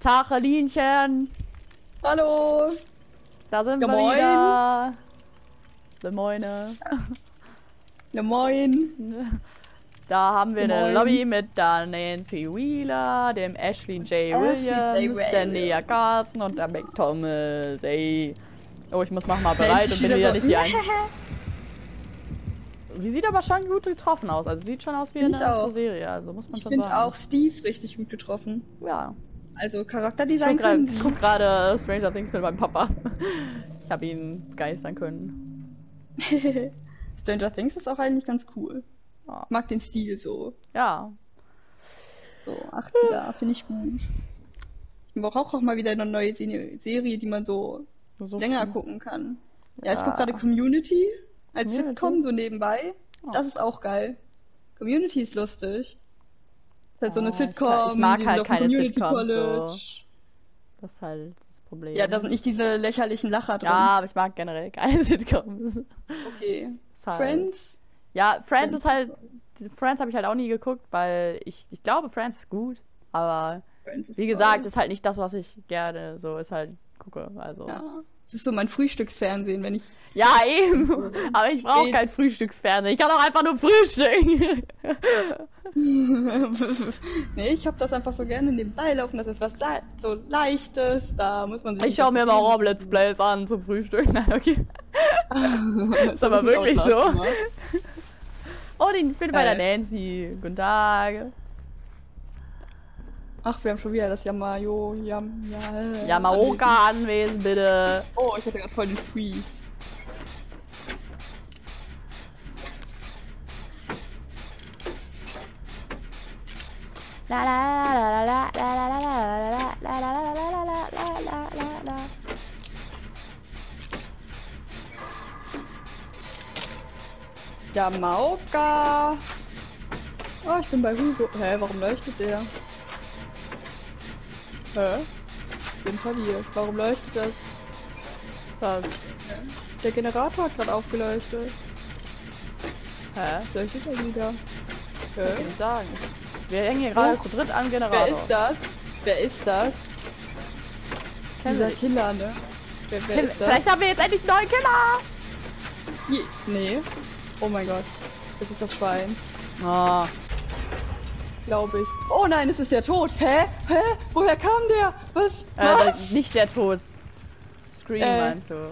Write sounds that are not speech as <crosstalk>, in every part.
Tachelinchen. Hallo. Da sind Ja, wir moin. wieder. Le Moine. Ja, <laughs> moin. Da haben wir eine. Lobby mit der Nancy Wheeler, dem Ashley J. Ashley J. Williams, der Williams. Nia Carson und der McThomas. Ey. Oh, ich muss mach mal bereit und bin Wieder nicht die Einzige. <laughs> Sie sieht aber schon gut getroffen aus. Also sieht schon aus wie Find eine ich andere auch. Serie. Also muss man Ich schon finde sagen. auch Steve richtig gut getroffen. Ja. Also Ich Charakterdesign guck grad- guck gerade Stranger Things mit meinem Papa. <laughs> Ich habe ihn geistern können. <laughs> Stranger Things ist auch eigentlich ganz cool. Ich mag den Stil so. Ja. So 80er, finde ich gut. Ich brauche auch mal wieder eine neue Se- Serie, die man so So länger viel. gucken kann. Ja, ich Ja. gucke gerade Community als Community? Sitcom so nebenbei. Oh. Das ist auch geil. Community ist lustig. Ist halt so eine mag- Sitcom. ich mag halt keine Community Sitcoms College. Das ist halt das Problem. Ja, da sind nicht diese lächerlichen Lacher drin. Ja, aber ich mag generell keine <laughs> Sitcoms. Okay. Halt- Friends? Ja, Friends Friends ist halt. Friends habe ich halt auch nie geguckt, weil ich, ich glaube, Friends ist gut. Aber wie toll. gesagt, ist halt nicht das, was ich gerne so ist halt gucke. Also. Ja. Das ist so mein Frühstücksfernsehen, wenn ich. eben. Aber ich brauche kein Frühstücksfernsehen. Ich kann auch einfach nur frühstücken. <laughs> nee, ich hab das einfach so gerne nebenbei laufen. Das ist was so Leichtes. Da muss man sich. Ich schaue mir immer Rob Let's Plays an zum Frühstück. <laughs> Nein, okay. das <laughs> ist aber wirklich so. gemacht. Oh, den, ich bin bei der Äh. Nancy. Guten Tag. Ach, wir haben schon wieder das Yamayo. Yam, ja, Yamaoka anwesend, bitte. Oh, ich hatte gerade voll den Freeze. La la la la la la la la la la la la la la la la la la. Yamaoka. Oh, ich bin bei Hugo. Hä, warum leuchtet der? Hä? Ich bin verwirrt. Warum leuchtet das? Was? Der Generator hat gerade aufgeleuchtet. Hä? Leuchtet er wieder? Hä? ich nicht sagen. Wir hängen hier gerade Oh. zu dritt am Generator. Wer ist das? Wer ist das? Kennen Dieser wir- Killer, ne? Wer, wer Kill- ist das? Vielleicht haben wir jetzt endlich einen neuen Killer. Je nee. Oh mein Gott. Das ist das Schwein. Oh, Glaube ich. Oh nein, es ist der Tod. Hä? Hä? Woher kam der? Was? äh, Was? nicht der Tod. Scream Äh, meinst du?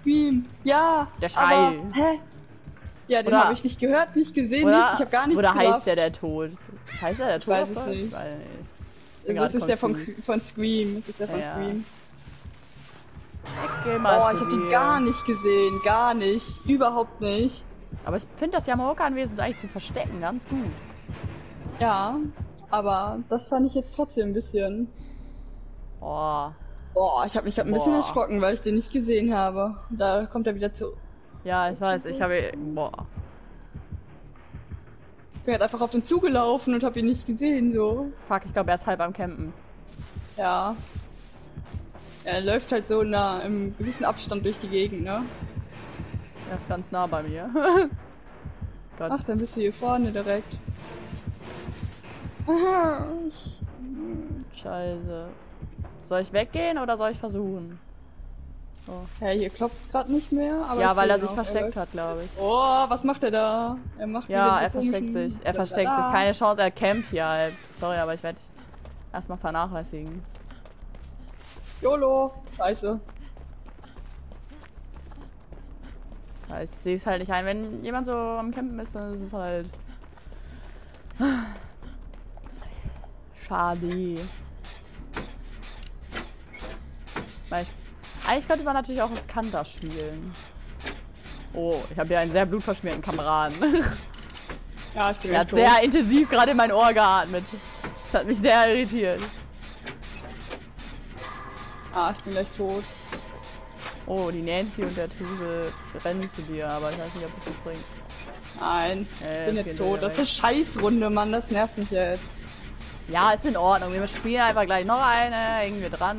Scream. Ja. Der Schrei. Aber, hä? Ja, den habe ich nicht gehört, nicht gesehen, Oder, nicht. Ich habe gar nichts oder heißt gerafft. der der Tod? Heißt er der Tod? weiß auf es nicht. Weil, ich Das ist der von, von Scream. Das ist der von Ja. Scream. Mal Oh, ich habe den gar nicht gesehen. Gar nicht. Überhaupt nicht. Aber ich finde das Yamaoka-Anwesen eigentlich zu verstecken ganz gut. Ja. Aber das fand ich jetzt trotzdem ein bisschen. Oh. Boah, ich habe mich grad ein bisschen Boah. erschrocken, weil ich den nicht gesehen habe. Da kommt er wieder zu. Ja, ich weiß, ich habe. Boah. Ich bin halt einfach auf den zugelaufen und habe ihn nicht gesehen, so. Fuck, ich glaube, er ist halb am Campen. Ja. Er läuft halt so nah, im gewissen Abstand durch die Gegend, ne? Er ist ganz nah bei mir. <laughs> Gott. Ach, dann bist du hier vorne direkt. <laughs> Scheiße. Soll ich weggehen oder soll ich versuchen? Oh. Hey, hier klopft's gerade nicht mehr, aber Ja, weil er sich versteckt hat, glaube ich. Oh, was macht er da? Er macht Ja, er versteckt sich. Er versteckt sich. Blablabla. Keine Chance, er campt hier halt. Sorry, aber ich werde erstmal vernachlässigen. YOLO. Scheiße. Ja, ich sehe es halt nicht ein. Wenn jemand so am Campen ist, dann ist es halt. Schade. Weil ich, eigentlich könnte man natürlich auch riskanter spielen. Oh, ich habe hier einen sehr blutverschmierten Kameraden. <laughs> Ja, ich bin Er hat tot. sehr intensiv gerade in mein Ohr geatmet. Das hat mich sehr irritiert. Ah, ich bin gleich tot. Oh, die Nancy und der Tuse rennen zu dir, aber ich weiß nicht, ob das was bringt. Nein, Äh, ich bin es jetzt tot. Das ist eine Scheißrunde, Mann. Das nervt mich jetzt. Ja, ist in Ordnung. Wir spielen einfach gleich noch eine, hängen wir dran.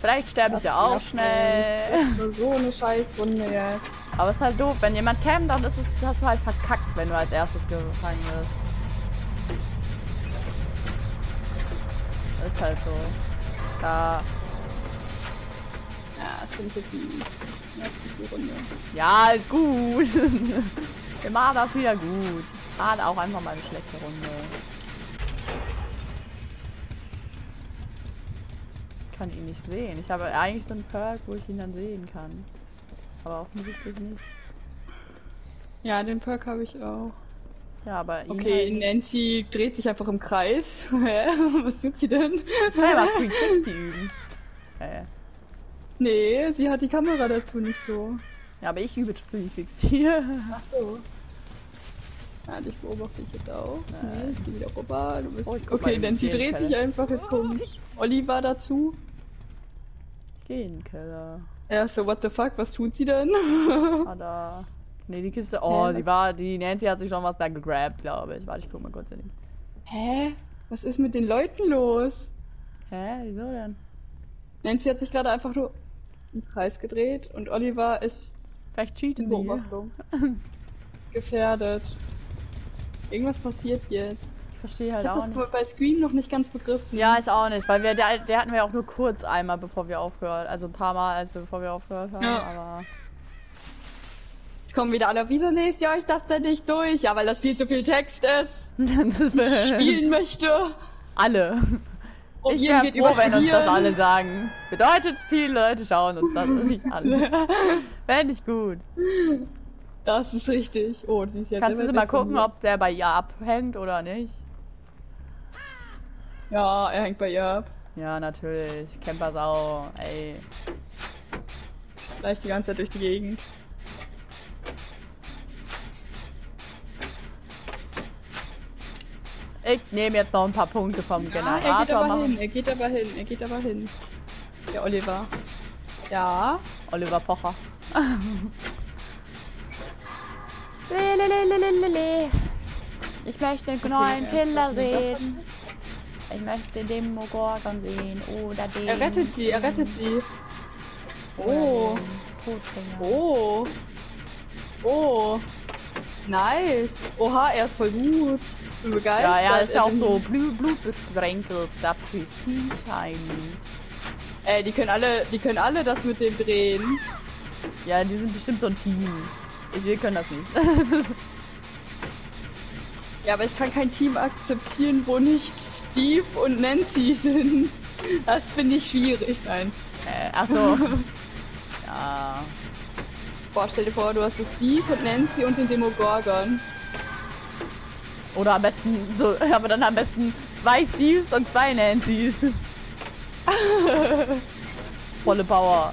Vielleicht sterbe ich ja auch schnell. Das ist <laughs> so eine Scheißrunde jetzt. Aber es ist halt doof, wenn jemand campt, dann ist es, hast du halt verkackt, wenn du als erstes gefangen wirst. Ist halt so. Da. Ja, das finde ich jetzt mies. Die Runde. Ja, ist gut. Wir machen das wieder gut. Gerade auch einfach mal eine schlechte Runde. Kann ihn nicht sehen. Ich habe eigentlich so einen Perk, wo ich ihn dann sehen kann. Aber offensichtlich nicht. Ja, den Perk habe ich auch. Ja, aber Okay, halt. Nancy dreht sich einfach im Kreis. <laughs> Hä? Was tut sie denn? Hey, was 360 üben. Äh. Nee, sie hat die Kamera dazu nicht so. Ja, aber ich übe 360 hier. Ach so. Ja, dich beobachte ich jetzt auch. Nee, ich geh wieder rüber. Du bist... Oh, okay, Nancy dreht sich einfach jetzt komisch. Oliver dazu. Den Keller. Er so, what the fuck, was tut sie denn? <laughs> Ah, da. Nee, die Kiste. Oh, Hä, die was- war. Die Nancy hat sich schon was da gegrabt, glaube ich. Warte, ich guck mal kurz in die. Hä? Was ist mit den Leuten los? Hä? Wieso denn? Nancy hat sich gerade einfach nur im Kreis gedreht und Oliver ist Vielleicht in cheaten die. <laughs> Gefährdet. Irgendwas passiert jetzt. Ich verstehe Ich halt habe auch das nicht. bei Scream noch nicht ganz begriffen. Ja, ich auch nicht, weil wir der, der hatten wir auch nur kurz einmal, bevor wir aufgehört, also ein paar Mal, als bevor wir aufgehört haben, Ja. aber Jetzt kommen wieder alle, wieso lest ihr euch das denn nicht durch? Ja, weil das viel zu viel Text ist. <laughs> Ich spielen möchte. alle. Ich Probieren geht über froh, wenn uns das alle sagen. Bedeutet, viele Leute schauen uns das nicht an. Fände ich gut. Das ist richtig. Oh, sie ist jetzt Kannst du mal gucken, ob der bei ihr abhängt oder nicht? Ja, er hängt bei ihr ab. Ja, natürlich. Campersau, ey. Vielleicht die ganze Zeit durch die Gegend. Ich nehme jetzt noch ein paar Punkte vom Ja, er geht Generator. aber machen. hin, er geht aber hin, er geht aber hin. Der Oliver. Ja. Oliver Pocher. <laughs> Lelelelelelele. Ich möchte den neuen er- Killer das sehen. Ich möchte den Demogorgon sehen. Oder den. Er rettet sie, er rettet sie. Oh. Oh. Oh. Nice. Oha, er ist voll gut. Bin begeistert. Ja, er ist ja auch so blu blutbesprenkelt. Der Prestige Shiny. Ey, die können alle, die können alle das mit dem drehen. Ja, die sind bestimmt so ein Team. Ich, wir können das nicht. <laughs> Ja, aber ich kann kein Team akzeptieren, wo nicht Steve und Nancy sind. Das finde ich schwierig. Nein. äh, achso. <laughs> ja. Boah, stell dir vor, du hast so Steve und Nancy und den Demogorgon. Oder am besten so, <laughs> aber dann am besten zwei Steves und zwei Nancys. <laughs> Volle Power.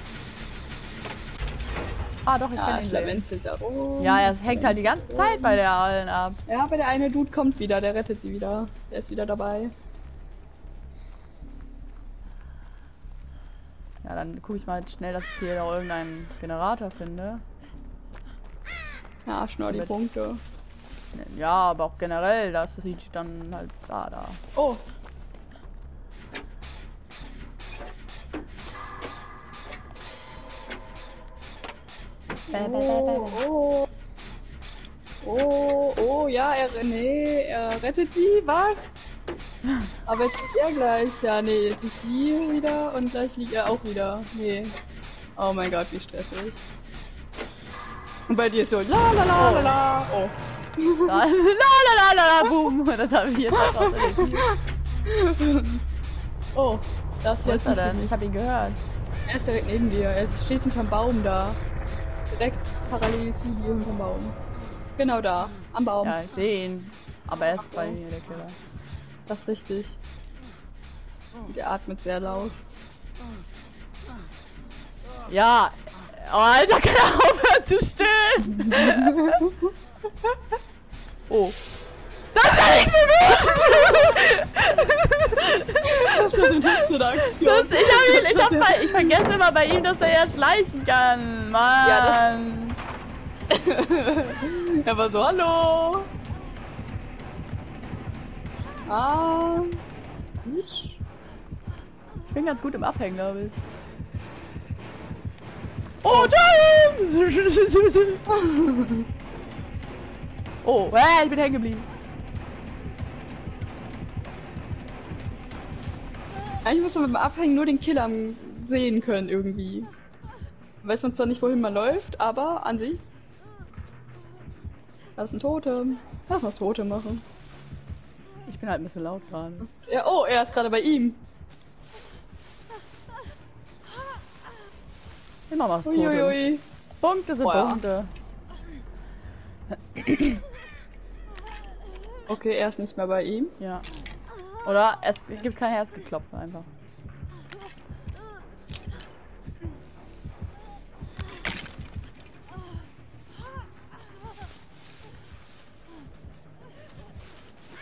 Ah doch, ich Ja, kann ihn sehen. da rum. Ja, es hängt halt die ganze Zeit bei der allen ab. Ja, aber der eine Dude kommt wieder, der rettet sie wieder. Der ist wieder dabei. Ja, dann gucke ich mal schnell, dass ich hier noch irgendeinen Generator finde. Ja, schnau die Mit- Punkte. Ja, aber auch generell, das sieht dann halt da, da. Oh. Oh, oh. Oh, oh, ja, er, nee, er rettet sie, was? Aber jetzt liegt er gleich. Ja, nee, jetzt liegt sie wieder und gleich liegt er auch wieder. Nee. Oh mein Gott, wie stressig. Und bei dir ist so, la la la la la. Oh. <laughs> La la la la la, boom. <laughs> Das habe ich jetzt editiert. <laughs> Oh, das Wo jetzt ist er denn? Ich habe ihn gehört. Er ist direkt neben dir. Er steht hinterm Baum da. Direkt parallel zu dir hinterm Baum. Genau da, am Baum. Ja, ich sehe ihn. Aber er ist so. bei mir, der Killer. Das ist richtig. Und er atmet sehr laut. Ja. Oh, Alter, kann er aufhören zu stöhnen? <laughs> oh. Das war nicht ist denn das für eine Aktion? Das, ich, hab ihn, ich, hab bei, ich vergesse immer bei ihm, dass er ja schleichen kann. Mann. Ja, <laughs> er war so, hallo. Ah. Gut. ich bin ganz gut im Abhängen, glaube ich. Oh, James! oh, <laughs> äh, ich bin hängen geblieben. Eigentlich muss man beim Abhängen nur den Killer sehen können irgendwie. Weiß man zwar nicht, wohin man läuft, aber an sich. Da ist ein Totem. Lass mal das Totem machen. Bin halt ein bisschen laut gerade. Ja, oh, er ist gerade bei ihm. Immer was Totem. Uiuiui. Punkte sind Oh ja. Punkte. Okay, er ist nicht mehr bei ihm. Ja. Oder es gibt kein Herzgeklopfe einfach.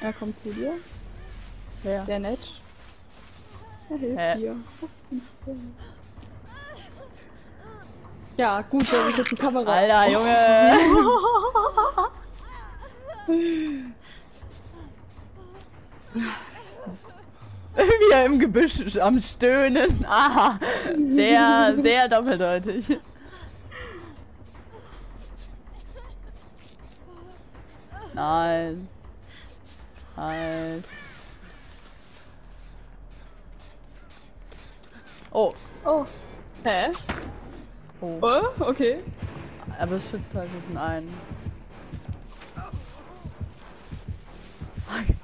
Er kommt zu dir. Wer? Sehr nett. Er hilft Hä? dir. Was? Ja, gut, dass ich jetzt die Kamera. Alter, Junge! <laughs> Wie er im Gebüsch am Stöhnen. Aha. Sehr, sehr doppeldeutig. Nein. Halt. Oh. Oh. Hä? Oh. Oh, okay. Aber es schützt halt einen. <laughs>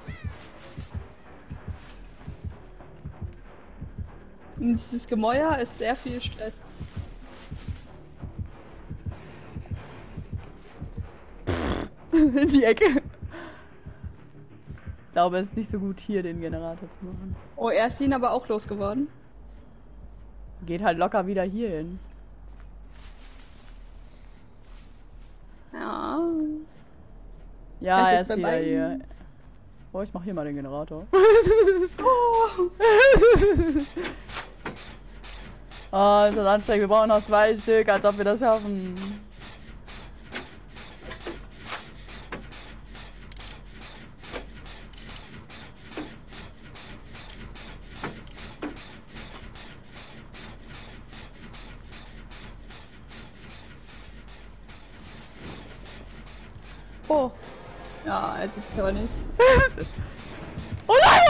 Und dieses Gemäuer ist sehr viel Stress. <laughs> In die Ecke. Ich glaube, es ist nicht so gut, hier den Generator zu machen. Oh, er ist ihn aber auch losgeworden. Geht halt locker wieder hier hin. Ja. Ja, Er ist er wieder beiden. hier. Oh, ich mach hier mal den Generator. Oh. <laughs> Oh, ist das anstrengend. Wir brauchen noch zwei Stück, als ob wir das schaffen. Oh. Ja, er sieht es aber nicht. <laughs> Oh nein!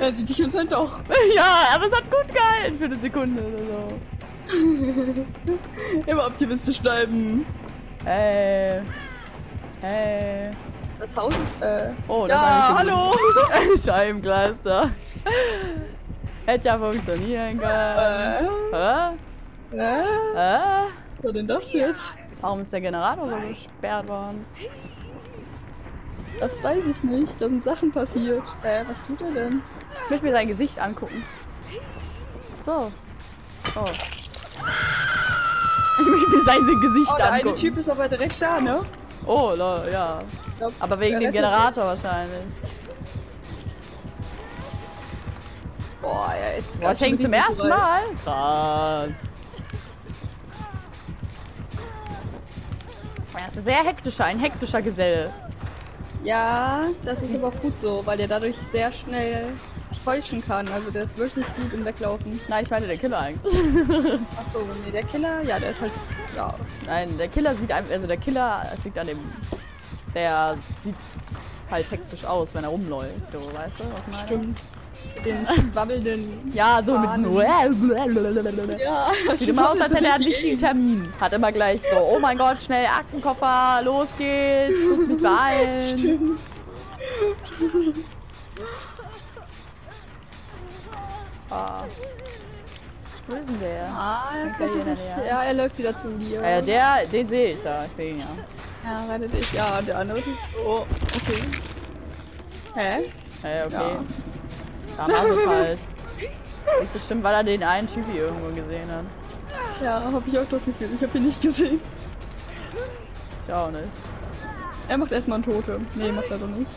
Er sieht <laughs> dich anscheinend doch. ja, aber es hat gut gehalten für eine Sekunde oder so. <laughs> Immer optimistisch bleiben. Hey. Hey. Das Haus ist, äh. Oh, das ja, hallo! gut. Scheibenkleister. Hätte ja funktionieren können. äh. Hä? Äh? Hä? Was war denn das jetzt? Warum ist der Generator so gesperrt worden? Das weiß ich nicht. Da sind Sachen passiert. Äh, was tut er denn? Ich möchte mir sein Gesicht angucken. So. Oh. Ich möchte mir sein Gesicht Oh, der eine angucken. Typ ist aber direkt da, ne? Oh, la- ja. Glaub, Aber wegen dem Generator wahrscheinlich. Boah, er ist. Boah, hänge schön zum ersten. Mal. Krass. Er ist ein sehr hektischer, ein hektischer Gesell. Ja, das ist aber gut so, weil der dadurch sehr schnell täuschen kann. Also der ist wirklich gut im Weglaufen. Nein, ich meine der Killer eigentlich. <laughs> Achso, nee, der Killer, ja, der ist halt. Ja. Nein, der Killer sieht einfach, also der Killer, es liegt an dem, der sieht halt hektisch aus, wenn er rumläuft, so, weißt du, was meine? Stimmt. Mit den schwabbelnden. Ja, so mit diesem Ja, Sieht immer aus, als hätte er einen wichtigen Gegend. Termin. Hat immer gleich so, oh mein Gott, schnell Aktenkoffer, los geht's, muss mich beeilen. Stimmt. Ah. Wo ist denn der? Ah, er, Ist er der ja, er läuft wieder zu dir. Äh, der, den sehe ich da, ich sehe ihn ja. Ja, rette dich. Ja, und der andere. Oh, okay. Hä? Äh, okay. Ja. Da war <laughs> halt. Liegt bestimmt, weil er den einen Typi irgendwo gesehen hat. Ja, hab ich auch das Gefühl. Ich hab ihn nicht gesehen. Ich auch nicht. Er macht erstmal einen Totem. Nee, macht er doch nicht.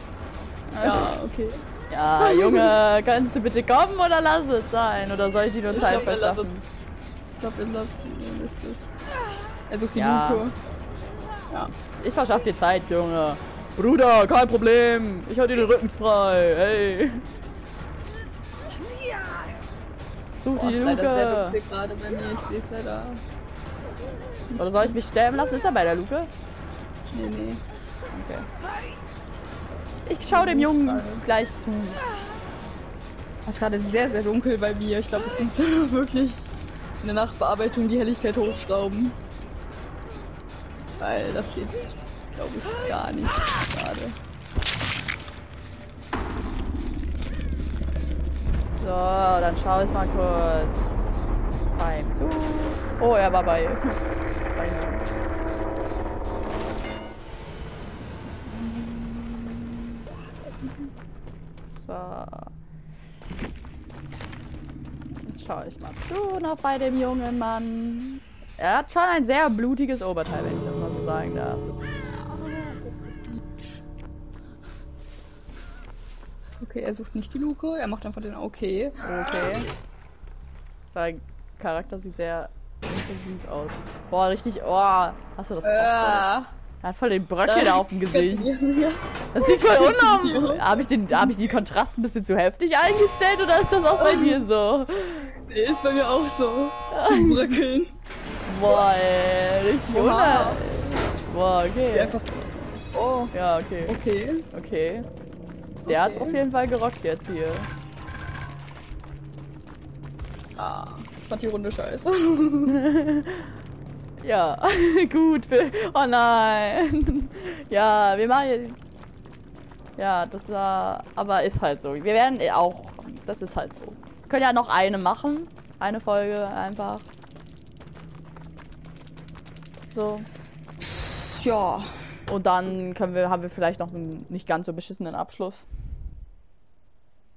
Ja, okay. Ja, Junge, kannst du bitte kommen oder lass es sein? Oder soll ich dir nur Ich Zeit glaub, er verschaffen? Ich glaube, er lässt er lässt es. Er sucht die Ja. Ja. Ich verschaff dir Zeit, Junge. Bruder, kein Problem. Ich hau dir den Rücken frei. Hey. Such Boah, die leider sehr Luke. dunkel gerade bei mir. Ich sehe es leider. Oder soll ich mich sterben lassen? Ist er bei der Luke? Nee, nee. Okay. Ich schau dem Jungen gleich zu. Es ist gerade sehr, sehr dunkel bei mir. Ich glaube, ich muss <laughs> wirklich in der Nachbearbeitung die Helligkeit hochschrauben. Weil das geht, glaube ich, gar nicht gerade. So, dann schaue ich mal kurz. Beim Zug. Oh, er war bei. <laughs> bei mir. So. Jetzt schaue ich mal zu noch bei dem jungen Mann. Er hat schon ein sehr blutiges Oberteil, wenn ich das mal so sagen darf. Okay, er sucht nicht die Luke, er macht einfach den Okay. Okay. Sein Charakter sieht sehr intensiv aus. Boah, richtig. Oh, hast du das Ja. Er hat voll den Bröckel auf dem <laughs> Gesicht. Das sieht voll unnormal. Habe ich, den- hab ich die Kontraste ein bisschen zu heftig eingestellt oder ist das auch bei dir so? Nee, ist bei mir auch so. <laughs> Ein Bröckeln. Boah, ey, richtig unnormal. Boah, okay. Einfach. Oh, Ja, okay. okay. Okay. Der hat's Okay. auf jeden Fall gerockt jetzt hier. Ah, fand die Runde scheiße. <laughs> Ja, <laughs> gut. Oh nein. <laughs> Ja, wir machen jetzt. Ja, das war. Aber ist halt so. Wir werden eh auch. Das ist halt so. Wir können ja noch eine machen. Eine Folge einfach. So. ja. Und dann können wir, haben wir vielleicht noch einen nicht ganz so beschissenen Abschluss.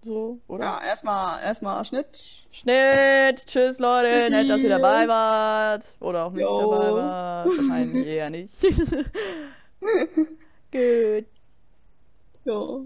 So, oder? Ja, erstmal, erstmal Schnitt. Schnitt, tschüss Leute, Tschüssi. nett, dass ihr dabei wart. Oder auch nicht Jo. dabei wart. Wahrscheinlich eher nicht. <laughs> Gut. Ja.